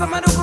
Cause I'm at a